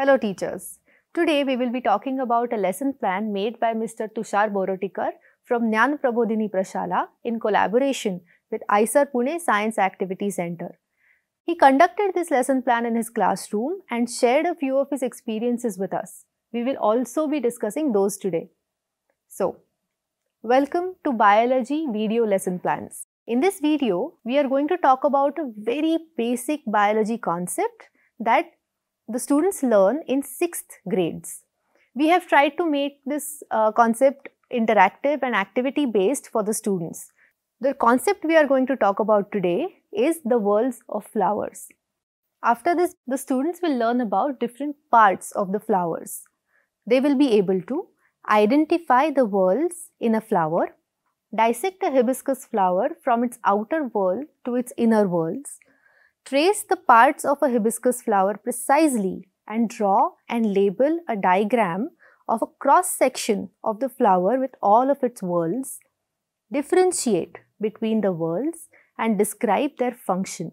Hello teachers. Today we will be talking about a lesson plan made by Mr. Tushar Borotikar from Nyan Prabodhini Prashala in collaboration with IISER Pune Science Activity Center. He conducted this lesson plan in his classroom and shared a few of his experiences with us. We will also be discussing those today. So, welcome to Biology Video Lesson Plans. In this video, we are going to talk about a very basic biology concept that the students learn in 6th grades. We have tried to make this uh, concept interactive and activity based for the students. The concept we are going to talk about today is the whorls of flowers. After this, the students will learn about different parts of the flowers. They will be able to identify the whorls in a flower, dissect a hibiscus flower from its outer whorl to its inner whorls, Trace the parts of a hibiscus flower precisely and draw and label a diagram of a cross section of the flower with all of its whorls. Differentiate between the whorls and describe their function.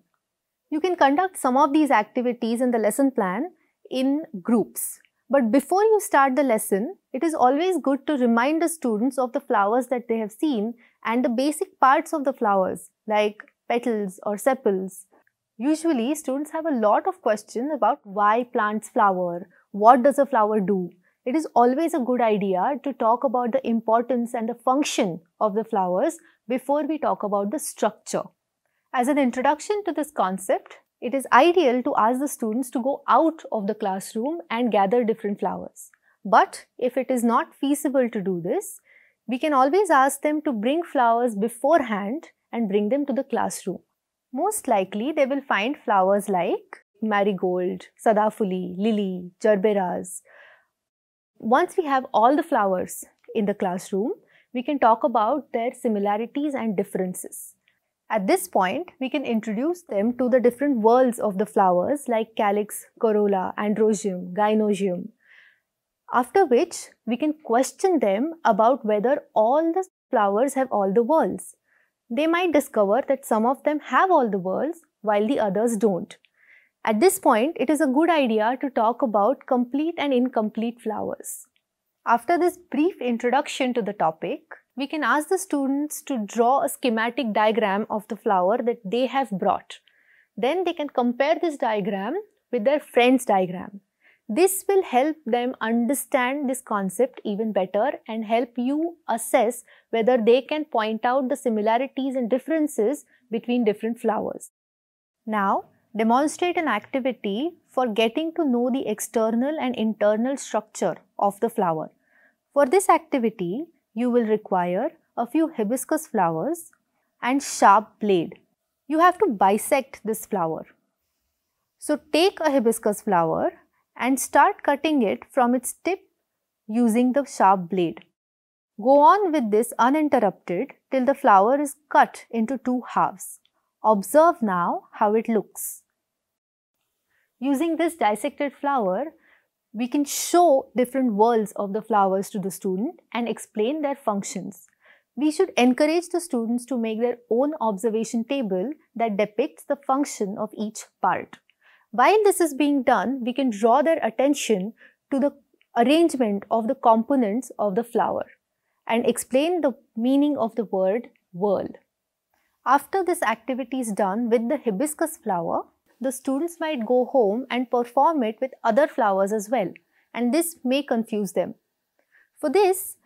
You can conduct some of these activities in the lesson plan in groups. But before you start the lesson, it is always good to remind the students of the flowers that they have seen and the basic parts of the flowers like petals or sepals Usually, students have a lot of questions about why plants flower, what does a flower do. It is always a good idea to talk about the importance and the function of the flowers before we talk about the structure. As an introduction to this concept, it is ideal to ask the students to go out of the classroom and gather different flowers. But if it is not feasible to do this, we can always ask them to bring flowers beforehand and bring them to the classroom. Most likely they will find flowers like marigold, sadafuli, lily, gerberas. Once we have all the flowers in the classroom, we can talk about their similarities and differences. At this point, we can introduce them to the different whorls of the flowers like calyx, corolla, androecium, gynoecium. After which, we can question them about whether all the flowers have all the whorls they might discover that some of them have all the whorls while the others don't. At this point, it is a good idea to talk about complete and incomplete flowers. After this brief introduction to the topic, we can ask the students to draw a schematic diagram of the flower that they have brought. Then they can compare this diagram with their friend's diagram. This will help them understand this concept even better and help you assess whether they can point out the similarities and differences between different flowers. Now, demonstrate an activity for getting to know the external and internal structure of the flower. For this activity, you will require a few hibiscus flowers and sharp blade. You have to bisect this flower. So take a hibiscus flower and start cutting it from its tip using the sharp blade. Go on with this uninterrupted till the flower is cut into two halves. Observe now how it looks. Using this dissected flower, we can show different whorls of the flowers to the student and explain their functions. We should encourage the students to make their own observation table that depicts the function of each part. While this is being done, we can draw their attention to the arrangement of the components of the flower and explain the meaning of the word whorl. After this activity is done with the hibiscus flower, the students might go home and perform it with other flowers as well and this may confuse them. For this,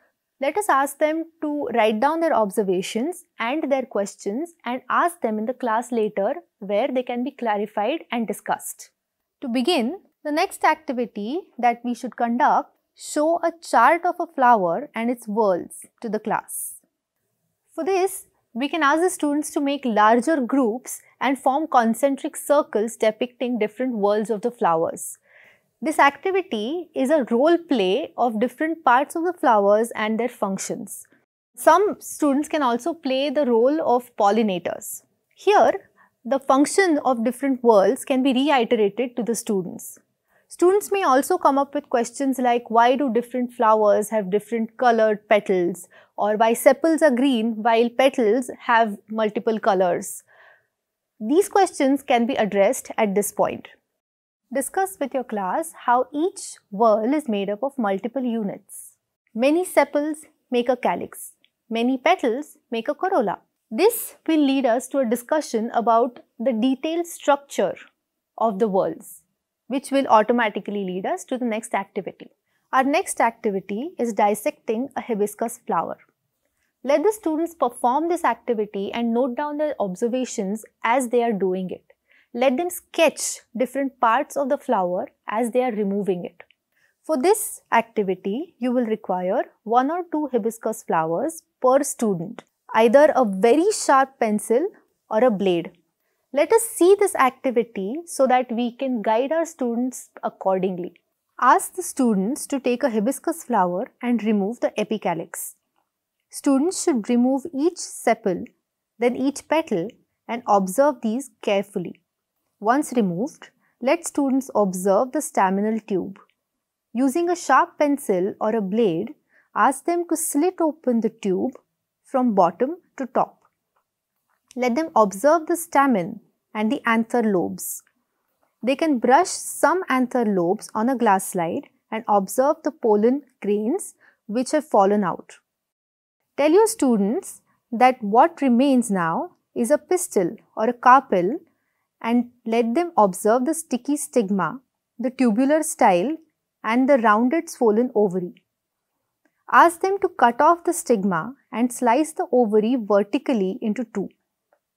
let us ask them to write down their observations and their questions and ask them in the class later where they can be clarified and discussed. To begin, the next activity that we should conduct show a chart of a flower and its whorls to the class. For this, we can ask the students to make larger groups and form concentric circles depicting different whorls of the flowers. This activity is a role play of different parts of the flowers and their functions. Some students can also play the role of pollinators. Here, the function of different whorls can be reiterated to the students. Students may also come up with questions like why do different flowers have different colored petals or why sepals are green while petals have multiple colors. These questions can be addressed at this point. Discuss with your class how each whorl is made up of multiple units. Many sepals make a calyx. Many petals make a corolla. This will lead us to a discussion about the detailed structure of the whorls, which will automatically lead us to the next activity. Our next activity is dissecting a hibiscus flower. Let the students perform this activity and note down their observations as they are doing it. Let them sketch different parts of the flower as they are removing it. For this activity, you will require one or two hibiscus flowers per student, either a very sharp pencil or a blade. Let us see this activity so that we can guide our students accordingly. Ask the students to take a hibiscus flower and remove the epicalyx. Students should remove each sepal, then each petal and observe these carefully. Once removed, let students observe the staminal tube. Using a sharp pencil or a blade, ask them to slit open the tube from bottom to top. Let them observe the stamen and the anther lobes. They can brush some anther lobes on a glass slide and observe the pollen grains which have fallen out. Tell your students that what remains now is a pistil or a carpel and let them observe the sticky stigma, the tubular style and the rounded swollen ovary. Ask them to cut off the stigma and slice the ovary vertically into two.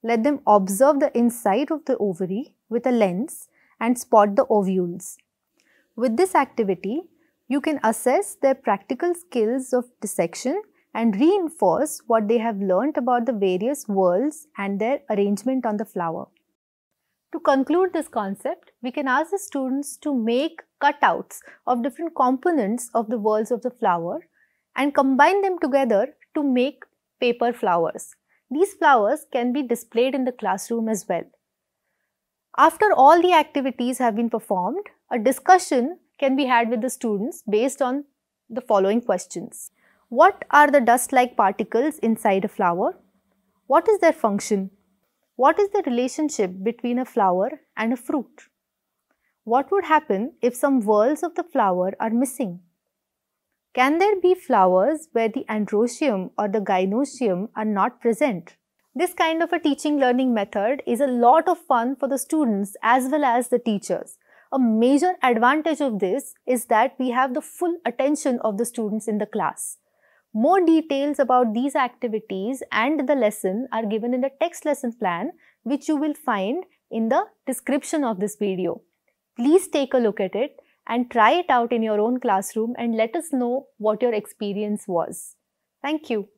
Let them observe the inside of the ovary with a lens and spot the ovules. With this activity, you can assess their practical skills of dissection and reinforce what they have learnt about the various whorls and their arrangement on the flower. To conclude this concept, we can ask the students to make cutouts of different components of the whorls of the flower and combine them together to make paper flowers. These flowers can be displayed in the classroom as well. After all the activities have been performed, a discussion can be had with the students based on the following questions. What are the dust-like particles inside a flower? What is their function? What is the relationship between a flower and a fruit? What would happen if some whorls of the flower are missing? Can there be flowers where the androecium or the gynoecium are not present? This kind of a teaching learning method is a lot of fun for the students as well as the teachers. A major advantage of this is that we have the full attention of the students in the class. More details about these activities and the lesson are given in the text lesson plan which you will find in the description of this video. Please take a look at it and try it out in your own classroom and let us know what your experience was. Thank you.